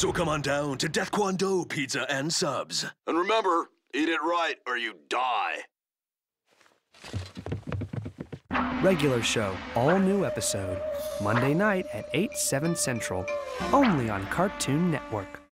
So come on down to Death Kwon Pizza and Subs. And remember, eat it right or you die. Regular show, all new episode. Monday night at 8, 7 central. Only on Cartoon Network.